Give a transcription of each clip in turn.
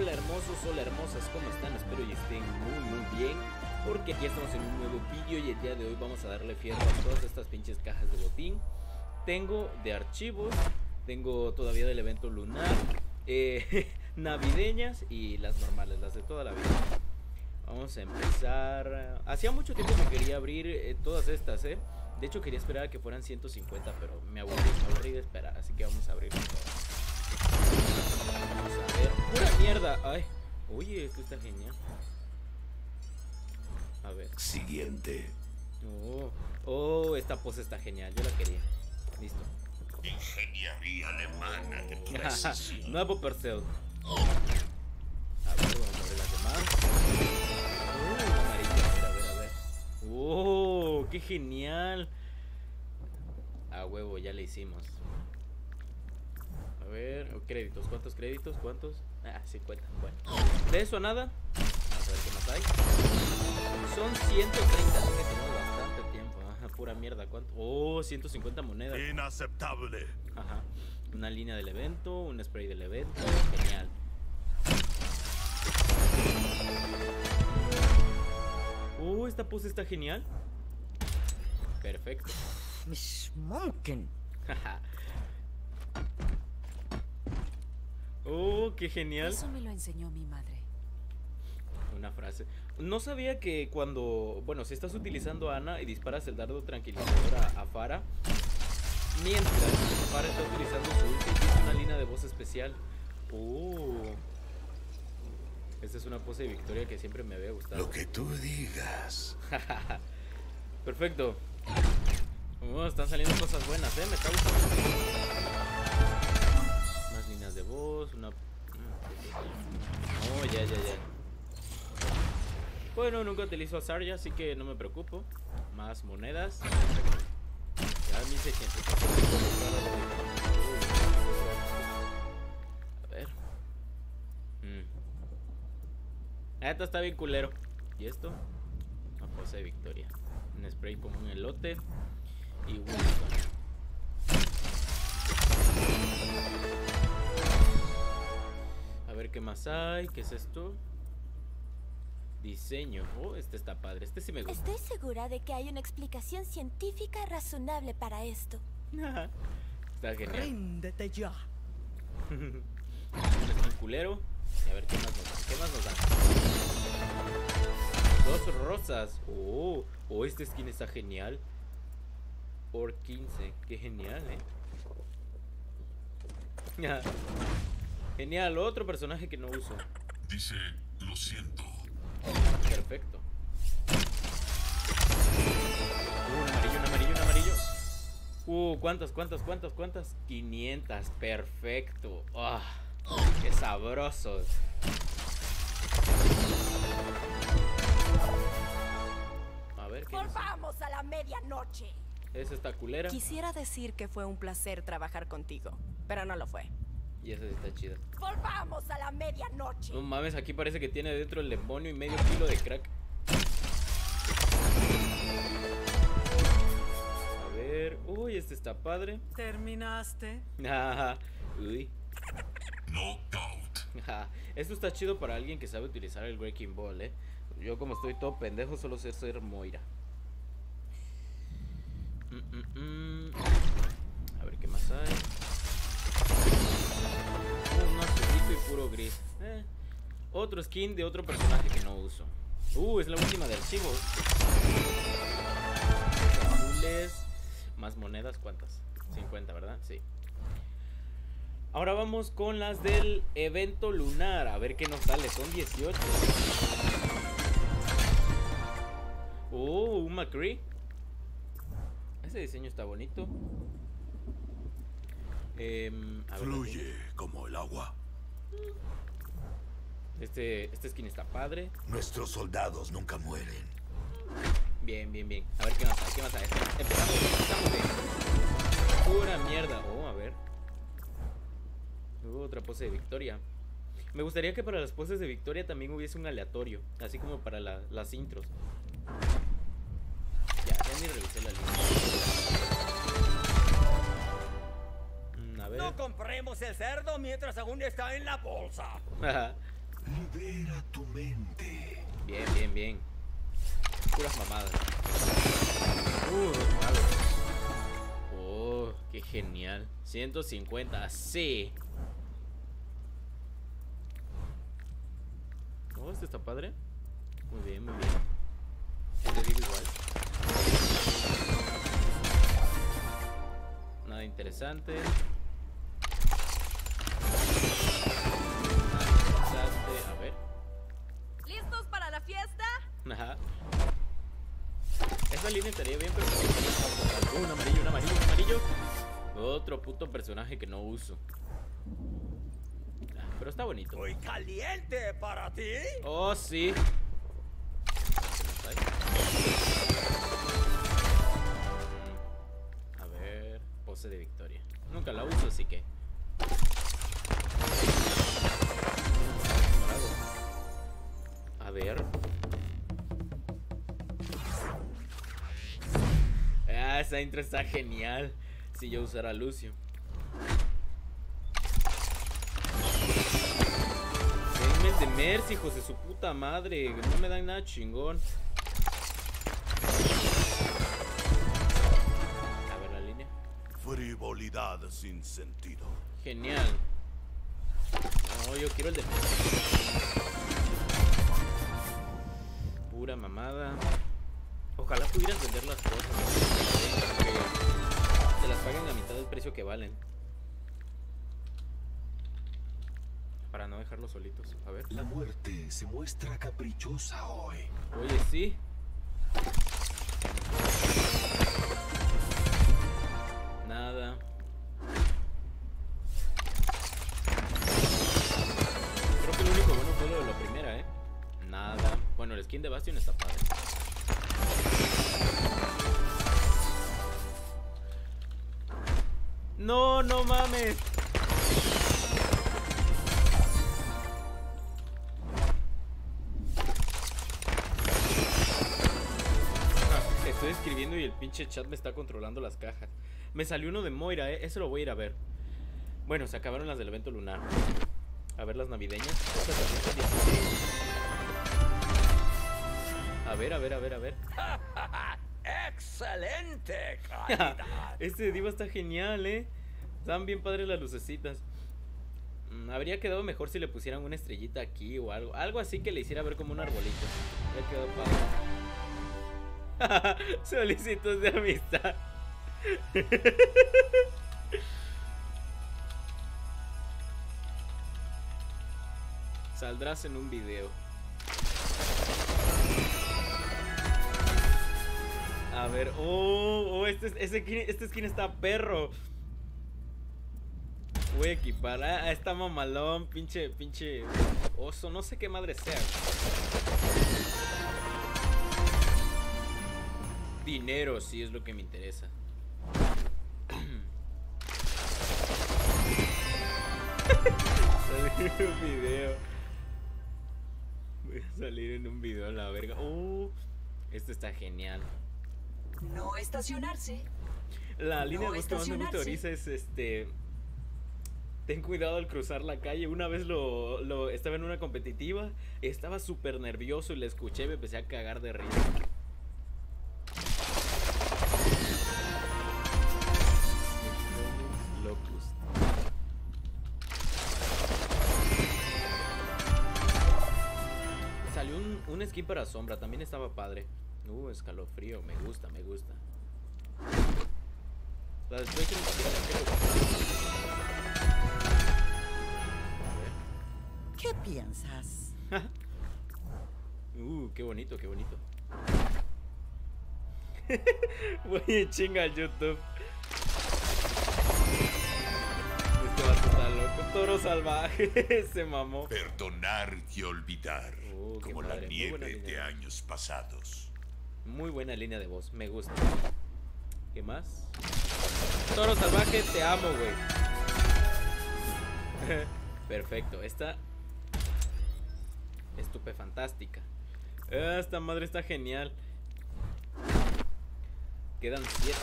Hola hermosos, hola hermosas, ¿cómo están? Espero y estén muy muy bien Porque ya estamos en un nuevo vídeo y el día de hoy vamos a darle fierro a todas estas pinches cajas de botín. Tengo de archivos, tengo todavía del evento lunar eh, Navideñas y las normales, las de toda la vida. Vamos a empezar. Hacía mucho tiempo que quería abrir eh, todas estas, eh. De hecho quería esperar a que fueran 150 pero me aburrí, me aburrí de esperar Así que vamos a abrir todas Vamos a ver. ¡Pura mierda! Ay. Oye, esto está genial. A ver. Siguiente. Oh, oh, esta pose está genial. Yo la quería. Listo. Ingeniería alemana de precisión. Nuevo Percel. A ver, vamos a ver las demás. Oh, amarilla. A ver, a ver, a ver. Oh, qué genial. A huevo, ya le hicimos. A ver, oh, créditos, ¿cuántos créditos? ¿Cuántos? Ah, 50, bueno. De eso nada. Vamos a ver qué más hay. Son 130, no que tenemos bastante tiempo. Ajá, pura mierda, ¿cuánto? Oh, 150 monedas. Inaceptable. Ajá. Una línea del evento, un spray del evento. Genial. Oh, esta pose está genial. Perfecto. Jaja. Oh, qué genial. Eso me lo enseñó mi madre. Una frase. No sabía que cuando, bueno, si estás utilizando a Ana y disparas el dardo tranquilizador a, a Farah, mientras Farah está utilizando su ulti, una línea de voz especial. Oh. Esta es una pose de victoria que siempre me había gustado. Lo que tú digas. Perfecto. Oh, están saliendo cosas buenas, eh. Me está gustando. Voz, una. Oh, ya, ya, ya. Bueno, nunca utilizo a Sarja, así que no me preocupo. Más monedas. Ya 1600. A ver. Mm. Esto está bien culero. ¿Y esto? Una pose de victoria. Un spray como un elote. Y Winston. A ver qué más hay. ¿Qué es esto? Diseño. Oh, este está padre. Este sí me gusta. Estoy segura de que hay una explicación científica razonable para esto. está genial. Ríndete ya. Un culero. Y a ver qué más nos dan. ¿Qué más nos dan? Dos rosas. Oh, oh, este skin está genial. Por 15. Qué genial, eh. Genial, otro personaje que no uso. Dice, lo siento. Perfecto. Uh, un amarillo, un amarillo, un amarillo. Uh, ¿cuántas, cuántas, cuántas, cuántas? 500, perfecto. Ah, qué sabroso. A ver, ¿qué? Volvamos a la medianoche. Es esta culera. Quisiera decir que fue un placer trabajar contigo, pero no lo fue. Y esa sí está chida. Volvamos a la medianoche. No mames, aquí parece que tiene dentro el demonio y medio kilo de crack. A ver. Uy, este está padre. ¿Terminaste? Ajá. Uy. Knockout. Ajá. Esto está chido para alguien que sabe utilizar el Breaking Ball, eh. Yo como estoy todo pendejo, solo sé ser Moira. Mm, mm, mm. A ver qué más hay. Y puro gris. Eh. Otro skin de otro personaje que no uso. Uh, es la última de archivos. Más monedas, ¿cuántas? 50, ¿verdad? Sí. Ahora vamos con las del evento lunar. A ver qué nos sale. Son 18. Oh, un McCree. Ese diseño está bonito. Em, Fluye como el agua. Este, este skin está padre. Nuestros soldados nunca mueren. Bien, bien, bien. A ver qué más hay, qué más hay. Empezamos, empezamos bien. Pura mierda. Oh, a ver. Uh, otra pose de victoria. Me gustaría que para las poses de victoria también hubiese un aleatorio. Así como para la- las intros. Ya, ya ni revisé la lista. A ver. No compremos el cerdo mientras aún está en la bolsa. Libera tu mente. Bien, bien, bien. Puras mamadas. Uh. Oh, qué genial. 150, sí. Oh, este está padre. Muy bien, muy bien. El de Vivo igual. Nada interesante. Ajá. Esa línea estaría bien, pero. Un amarillo, un amarillo, un amarillo. Otro puto personaje que no uso. Ah, Pero está bonito. Muy caliente para ti. Oh, sí. A ver, pose de victoria. Nunca la uso, así que. Esa intro está genial. Si yo usara Lucio. Denme de Mercy, hijos de su puta madre. No me dan nada chingón. A ver la línea. Frivolidad sin sentido. Genial. No, yo quiero el de. Pura mamada. Ojalá pudieras vender las cosas. ¿no? Que te las paguen a mitad del precio que valen. Para no dejarlos solitos. A ver. La muerte se muestra caprichosa hoy. Oye, sí. Nada. Creo que lo único bueno fue lo de la primera, ¿eh? Nada. Bueno, el skin de Bastion está padre. No, no mames. Estoy escribiendo y el pinche chat me está controlando las cajas. Me salió uno de Moira, ¿eh? Eso lo voy a ir a ver. Bueno, se acabaron las del evento lunar. A ver las navideñas. Estas también son 16. A ver, a ver, a ver, a ver. Excelente calidad. este diva está genial, ¿eh? Están bien padres las lucecitas. Mm, habría quedado mejor si le pusieran una estrellita aquí o algo. Algo así que le hiciera ver como un arbolito. Ya quedó padre. Solicitos de amistad. Saldrás en un video. A ver, oh, oh este, skin- este skin está perro. Voy a equipar. Ah, está mamalón, pinche, pinche oso, no sé qué madre sea. Dinero, sí es lo que me interesa. Salir en un video. Voy a salir en un video a la verga. Oh, esto está genial. No estacionarse. La No línea de que más me autoriza es este. Ten cuidado al cruzar la calle. Una vez lo, lo estaba en una competitiva, estaba súper nervioso y le escuché y me empecé a cagar de risa. Salió un, un skin para sombra, también estaba padre. Uh, escalofrío, me gusta, me gusta. La ni ¿Qué piensas? Uh, qué bonito, qué bonito. Voy chinga al YouTube. Este vato está loco. Toro salvaje. Se mamó. Perdonar y olvidar. Oh, como la nieve de años pasados. Muy buena línea de voz. Me gusta. ¿Qué más? Toro salvaje, te amo, güey. Perfecto. Esta. Estupefantástica. Ah, Esta madre está genial. Quedan siete.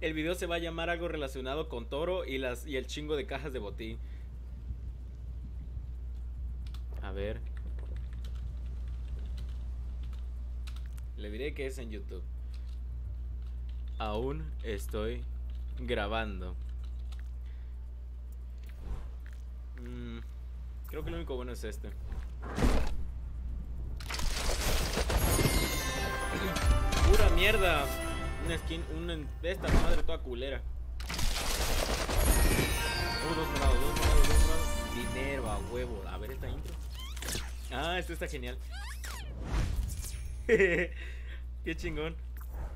El video se va a llamar algo relacionado con Toro y, las, y el chingo de cajas de botín. A ver. Le diré que es en YouTube. Aún estoy grabando. Mm, creo que lo único bueno es este. Pura mierda. Una skin, una esta madre toda culera. Uh, dos morados, dos morados, dos morados. Dinero a huevo. A ver esta intro. Ah, esto está genial. Qué chingón.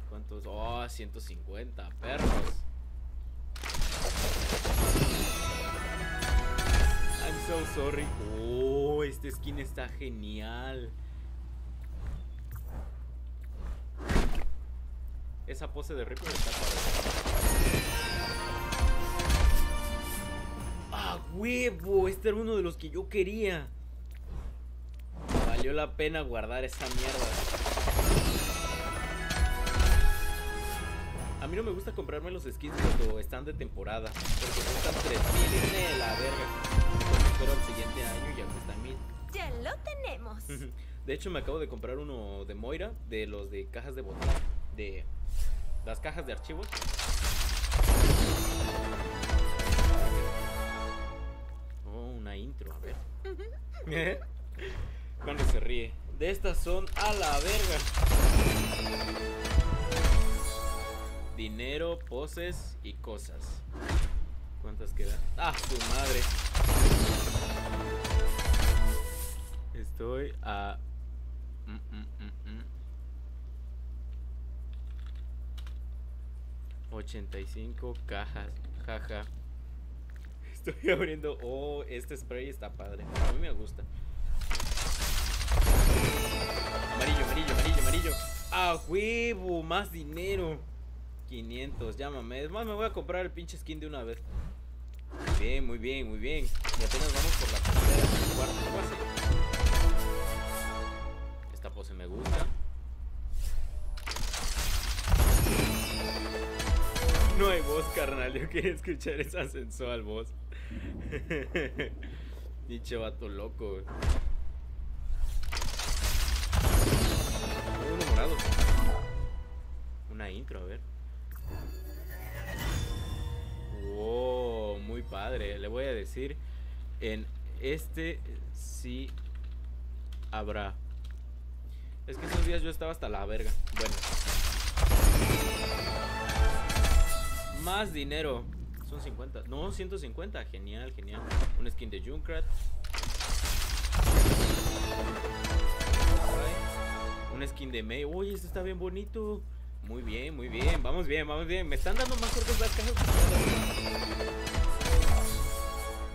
¿Cuántos? Oh, 150 perros. So sorry. Oh, este skin está genial. Esa pose de Reaper está padre. ¡Ah, huevo! Este era uno de los que yo quería. Valió la pena guardar esa mierda. A mí no me gusta comprarme los skins cuando están de temporada. Porque cuestan 3000 y la verga. Espero el siguiente año ya cuestan 1000. Ya lo tenemos. De hecho, me acabo de comprar uno de Moira, de los de cajas de botín, de las cajas de archivos. Oh, una intro, a ver. Cuando se ríe. De estas son a la verga. Dinero, poses y cosas. ¿Cuántas quedan? ¡Ah, su madre! Estoy a... Mm, mm, mm, mm. 85 cajas, jaja. Estoy abriendo. Oh, este spray está padre. A mí me gusta. Amarillo, amarillo, amarillo, amarillo. ¡A huevo! Más dinero. 500, llámame. Es más, me voy a comprar el pinche skin de una vez. Bien, muy bien, muy bien. Y apenas vamos por la tercera, cuarta. Esta pose me gusta. No hay voz, carnal. Yo quería escuchar esa sensual voz. Dicho vato loco. Una intro, a ver. Wow, muy padre. Le voy a decir, en este sí habrá. Es que esos días yo estaba hasta la verga. Bueno. Más dinero. Son 50. No, 150. Genial, genial. Un skin de Junkrat. Un skin de May. Uy, este está bien bonito. Muy bien, muy bien. Vamos bien, vamos bien. Me están dando más cortas las cajas.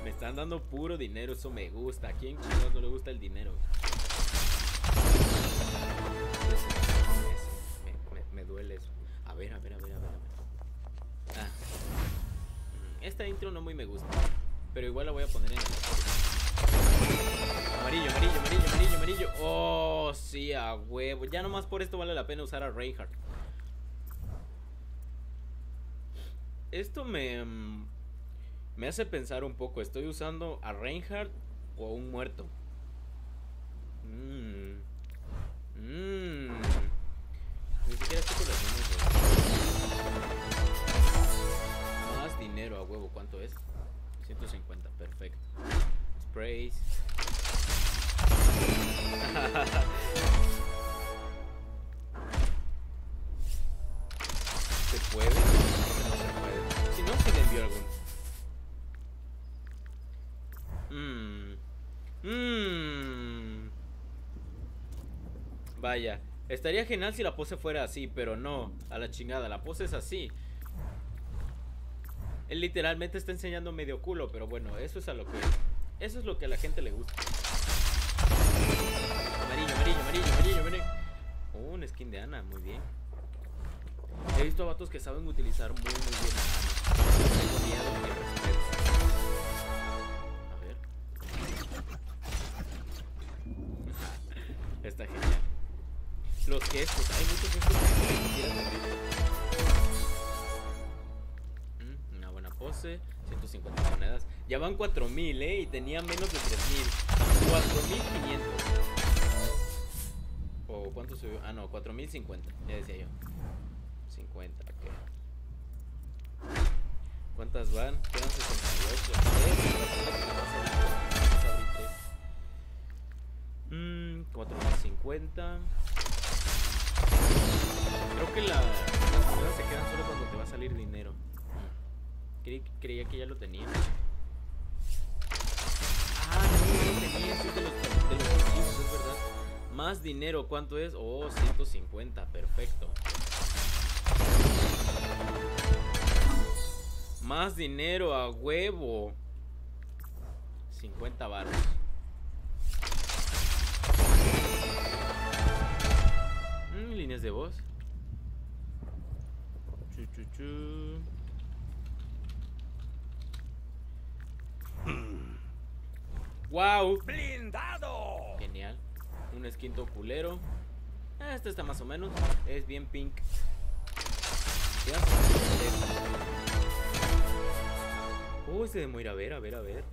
Me están dando puro dinero. Eso me gusta. ¿A quién no le gusta el dinero? Me, duele eso. A ver, a ver, a ver, a ver. A ver. Ah. Esta intro no muy me gusta. Pero igual la voy a poner en. Amarillo, amarillo, amarillo, amarillo, amarillo. Oh, sí, a huevo. Ya nomás por esto vale la pena usar a Reinhardt. Esto me. mm, Me hace pensar un poco. ¿Estoy usando a Reinhardt o a un muerto? Mmm. Mmm. Ni siquiera estoy con las güey. Más dinero a huevo, ¿cuánto es? 150, perfecto. Sprays. ¿Se puede? No se puede. Si no, se le envió algún. Mmm. Mmm. Vaya, estaría genial si la pose fuera así, pero no, a la chingada, la pose es así. Él literalmente está enseñando medio culo, pero bueno, eso es a lo que eso es lo que a la gente le gusta. Amarillo, amarillo, amarillo, amarillo, amarillo. Oh, un skin de Ana, muy bien. He visto a vatos que saben utilizar muy muy bien a ver. Está genial. Los gestos, hay muchos gestos que siquiera te digo. José, 150 monedas. Ya van 4000, ¿eh? Y tenía menos de 3000. 4500. ¿O cuánto subió? Ah, no, 4050. Ya decía yo. 50, ok. ¿Cuántas van? Quedan 68. Mmm, 4050. Creo que la, las monedas se quedan solo cuando te va a salir dinero. Creí- creía que ya lo tenía. Ah, no, tenía. Es de los, de es verdad. Más dinero, ¿cuánto es? Oh, 150, perfecto. Más dinero a huevo. 50 baros. Mm, líneas de voz. Chu, chu, chu. ¡Wow! ¡Blindado! Genial. Un esquinto culero. Ah, Este está más o menos. Es bien pink. Ya. Uy, se debe ir a ver, a ver, a ver.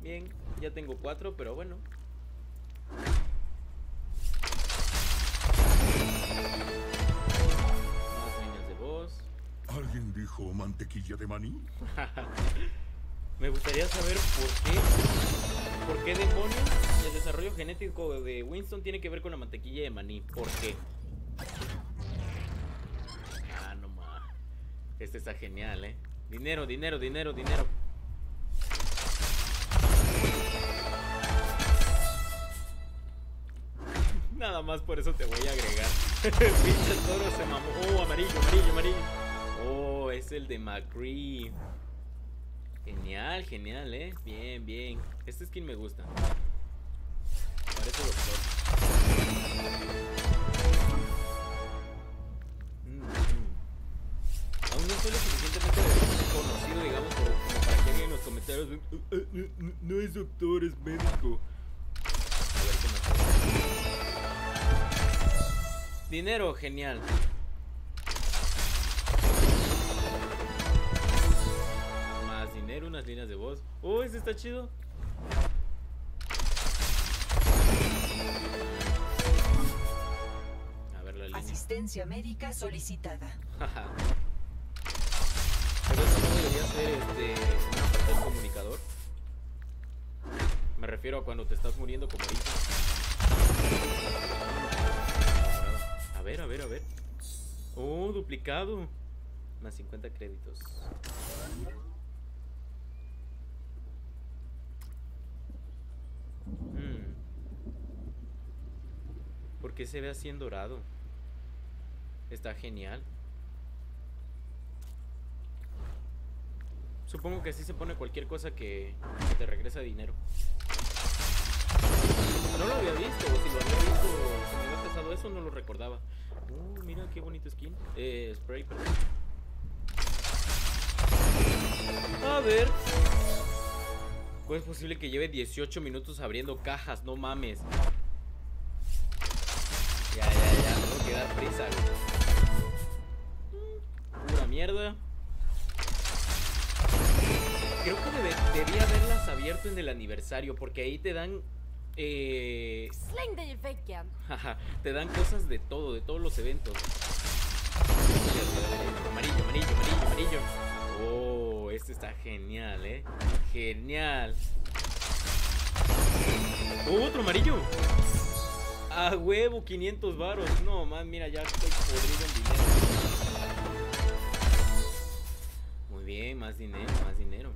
Bien, ya tengo cuatro, pero bueno. Más líneas de voz. ¿Alguien dijo mantequilla de maní? Me gustaría saber por qué. ¿Por qué demonios el desarrollo genético de Winston tiene que ver con la mantequilla de maní? ¿Por qué? Ah, no más. Este está genial, ¿eh? Dinero, dinero, dinero, dinero. Nada más por eso te voy a agregar. Pinche toro se mamó. Oh, amarillo, amarillo, amarillo. Oh, es el de McCree. Genial, genial, eh. Bien, bien. Este skin me gusta. Parece doctor. Mm, mm. Aún no soy lo suficientemente conocido, digamos, como para que alguien en los comentarios "Eh, eh, eh, no, no es doctor, es médico. A ver qué más. Dinero, genial. Más dinero, unas líneas de voz. Oh, ese está chido. A ver la línea. Asistencia médica solicitada. Pero eso no debería ser este, una parte del comunicador. Me refiero a cuando te estás muriendo como ahorita. A ver, a ver, a ver. Oh, duplicado. Más 50 créditos. Hmm. ¿Por qué se ve así en dorado? Está genial. Supongo que así se pone cualquier cosa que, que te regresa dinero. No lo había visto, si lo había visto, si me había pasado eso, no lo recordaba. Uh, mira qué bonito skin. Eh, spray, perdón. A ver. ¿Cómo es posible que lleve 18 minutos abriendo cajas? No mames. Ya, ya, ya, tengo que dar prisa, güey. Mm, Pura mierda. Creo que debe- debía haberlas abierto en el aniversario, porque ahí te dan. Eh, te dan cosas de todo, de todos los eventos. Amarillo, amarillo, amarillo, amarillo. Oh, este está genial, eh. Genial. Oh, otro amarillo. A huevo, 500 varos. No, man, mira, ya estoy podrido en dinero. Muy bien, más dinero, más dinero.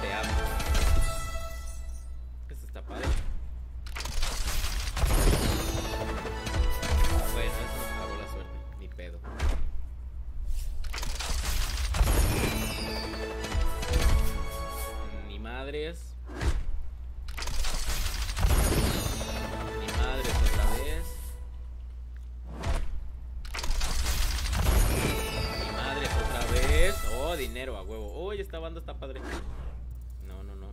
Te amo. Madres. Ni madres otra vez. Ni madres otra vez. Oh, dinero a huevo. Oh, y esta banda está padre. No, no, no.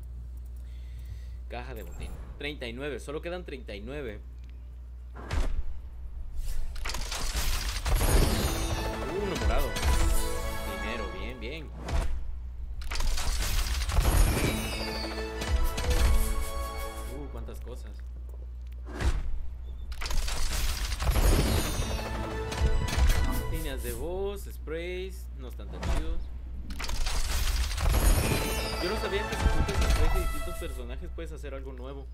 Caja de botín. 39, solo quedan 39. bien. Uh, cosas. Líneas de voz, sprays, no están tan chidos. Yo no sabía que si juntas sprays de distintos personajes puedes hacer algo nuevo.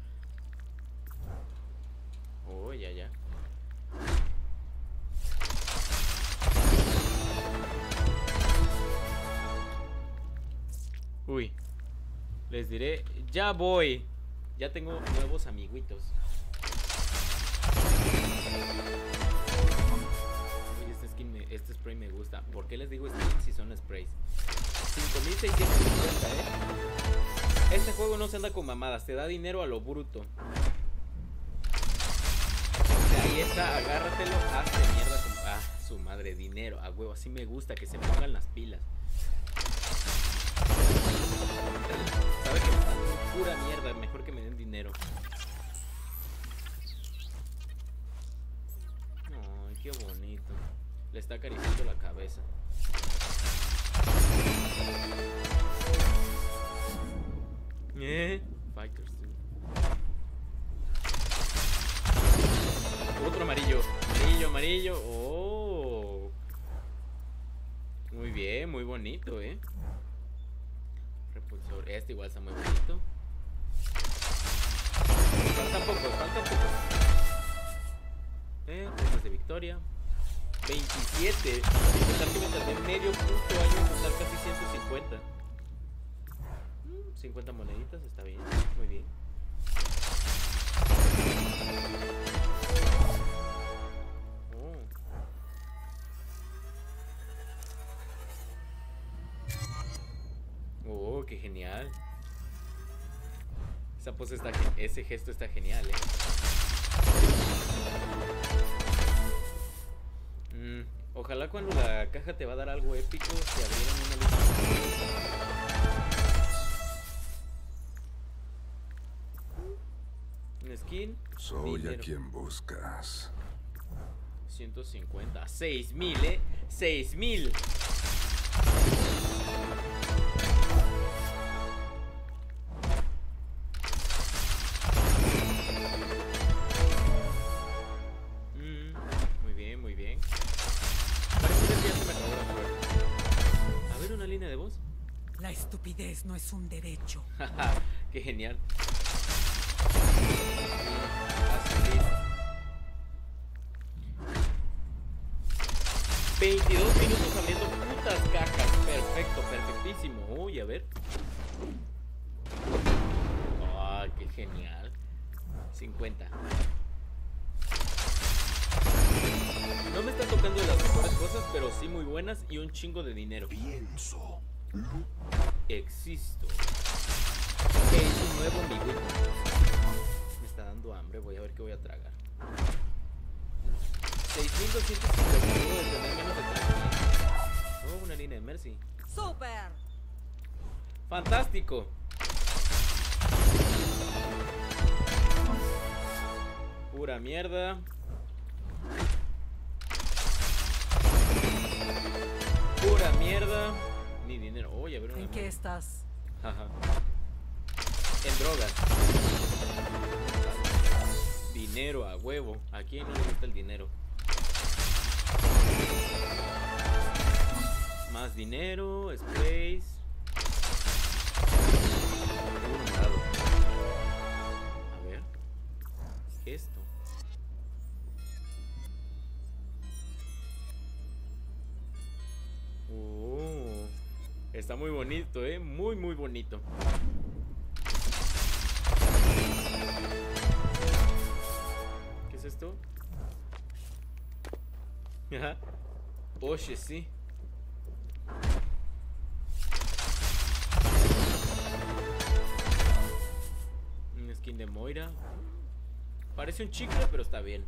Oh, ya, ya. Uy. Les diré, ya voy. Ya tengo nuevos amiguitos. Uy, este, skin me- este spray me gusta. ¿Por qué les digo skin si son sprays? 5650, eh. Este juego no se anda con mamadas, te da dinero a lo bruto. Ahí está, agárratelo, hazte mierda con. Ah, su madre, dinero, a huevo, así me gusta, que se pongan las pilas. Sabe que me están dando pura mierda, mejor que me den dinero. Ay, qué bonito. Le está acariciando la cabeza. Eh, Fighters. Otro amarillo. Amarillo, amarillo. Oh. Muy bien, muy bonito, eh. Repulsor. Este igual está muy bonito. Faltan pocos, faltan pocos. Eh, puntos de victoria. 27. Pensar que me medio punto año en juntar casi 150. Mm, 50 moneditas, está bien. Muy bien. Esa pose está gen- ese gesto está genial, eh. Mm, ojalá cuando la caja te va a dar algo épico te abrieran una luz. Un skin. Soy dinero. a quien buscas. 150. 6000, eh. 6000. Es un derecho. Jaja, Qué genial. Así es. 22 minutos abriendo putas cajas. Perfecto, perfectísimo. Uy, a ver. Ah, qué genial. 50. No me está tocando las mejores cosas, pero sí muy buenas y un chingo de dinero. Pienso. Existo. Ok, es un nuevo amiguito. Me está dando hambre, voy a ver qué voy a tragar. 6251 de tener menos de 3000. Oh, una línea de Mercy. ¡Súper! ¡Fantástico! Pura mierda. Pura mierda. Ni dinero. Oye, a ver una ¿En qué estás? Ajá. En drogas. Dinero a huevo. ¿A quién no le gusta el dinero? Más dinero, sprays. Está muy bonito, eh. Muy, muy bonito. ¿Qué es esto? Ajá. Sí. Un skin de Moira. Parece un chicle, pero está bien.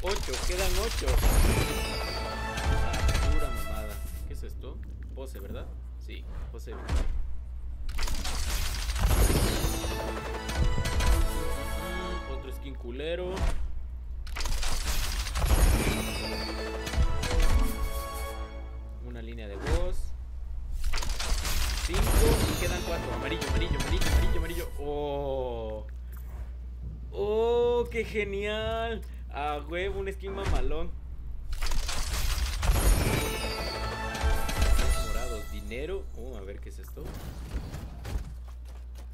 8, quedan 8. pura mamada. ¿Qué es esto? Pose, ¿verdad? Sí. Mm, Otro skin culero. Una línea de voz. amarillo, amarillo, amarillo, amarillo, amarillo. Oh. Oh, qué genial. Ah, huevo, un skin mamalón. Dinero. Oh, a ver qué es esto.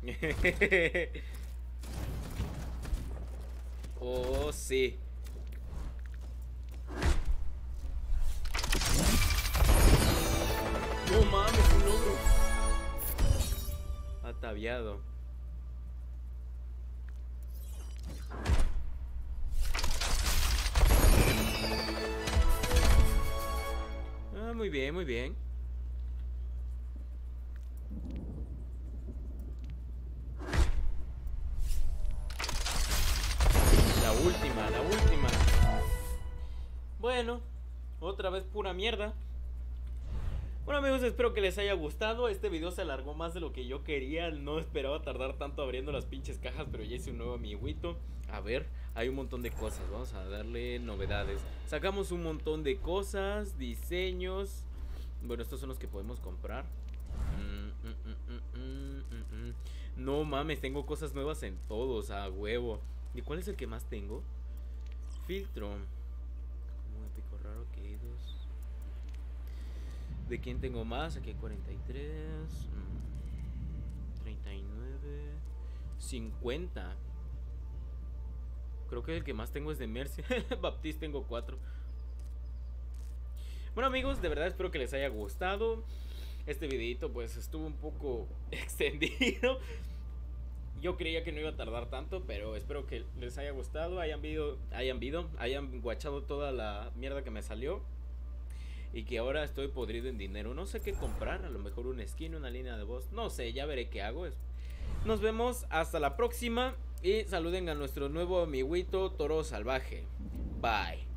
oh, sí. No mames, un logro. Ataviado. Ah, muy bien, muy bien. Vez pura mierda. Bueno amigos, espero que les haya gustado. Este video se alargó más de lo que yo quería. No esperaba tardar tanto abriendo las pinches cajas, pero ya hice un nuevo amiguito. A ver, hay un montón de cosas. Vamos a darle novedades. Sacamos un montón de cosas, diseños. Bueno, estos son los que podemos comprar. Mm, mm, mm. No mames, tengo cosas nuevas en todos, a huevo. ¿Y cuál es el que más tengo? Filtro. ¿De quién tengo más? Aquí hay 43. mm, 39. 50. Creo que el que más tengo es de Mercy. Baptiste tengo 4. Bueno amigos, de verdad espero que les haya gustado. Este videito pues estuvo un poco extendido. Yo creía que no iba a tardar tanto, pero espero que les haya gustado, hayan visto, hayan visto, hayan guachado toda la mierda que me salió. Y que ahora estoy podrido en dinero. No sé qué comprar, a lo mejor una skin, una línea de voz. No sé, ya veré qué hago. Nos vemos hasta la próxima. Y saluden a nuestro nuevo amiguito Toro Salvaje. Bye.